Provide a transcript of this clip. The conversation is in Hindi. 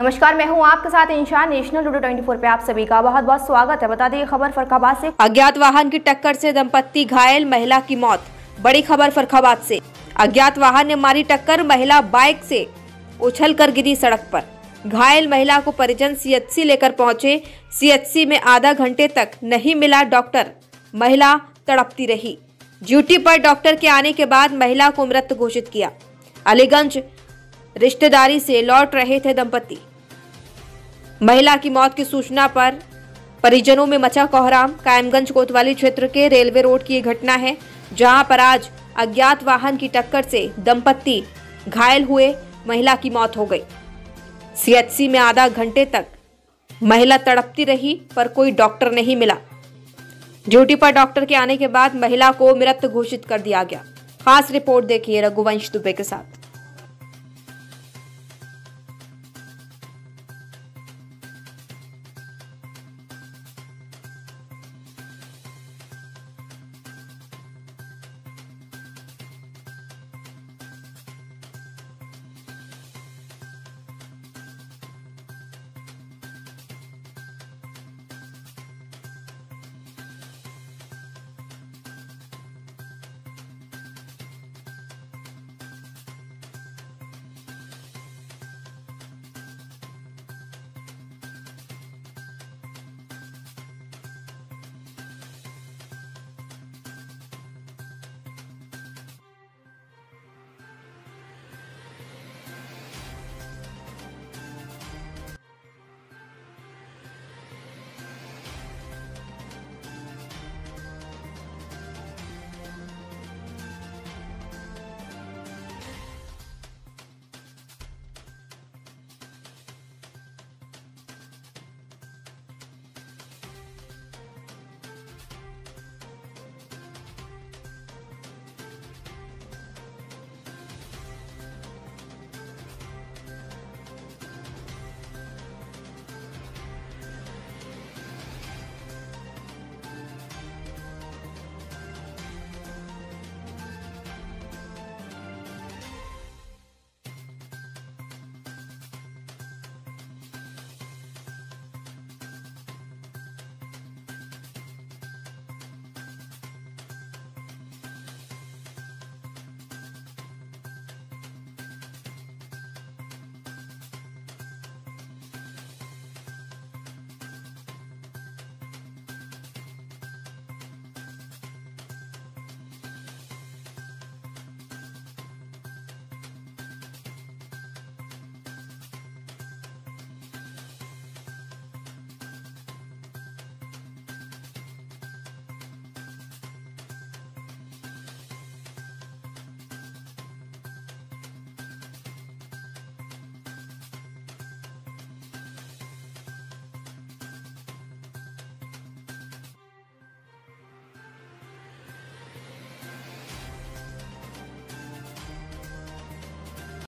नमस्कार, मैं हूँ आपके साथ इंशान नेशनल, लूडो 24 पे आप सभी का बहुत बहुत स्वागत है। बता दें, खबर फरखाबाद से। अज्ञात वाहन की टक्कर से दंपत्ति घायल, महिला की मौत। बड़ी खबर फरखाबाद से। अज्ञात वाहन ने मारी टक्कर, महिला बाइक से उछल कर गिरी सड़क पर। घायल महिला को परिजन सीएचसी लेकर पहुँचे। सीएचसी में आधा घंटे तक नहीं मिला डॉक्टर। महिला तड़पती रही। ड्यूटी पर डॉक्टर के आने के बाद महिला को मृत घोषित किया। अलीगंज रिश्तेदारी से लौट रहे थे दंपति महिला की मौत की सूचना पर परिजनों में मचा कोहराम। कायमगंज कोतवाली क्षेत्र के रेलवे रोड की घटना है, जहाँ पर आज अज्ञात वाहन की टक्कर से दंपत्ति घायल हुए महिला की मौत हो गई। सीएचसी में आधा घंटे तक महिला तड़पती रही, पर कोई डॉक्टर नहीं मिला। ड्यूटी पर डॉक्टर के आने के बाद महिला को मृत घोषित कर दिया गया। खास रिपोर्ट देखिए रघुवंश दुबे के साथ।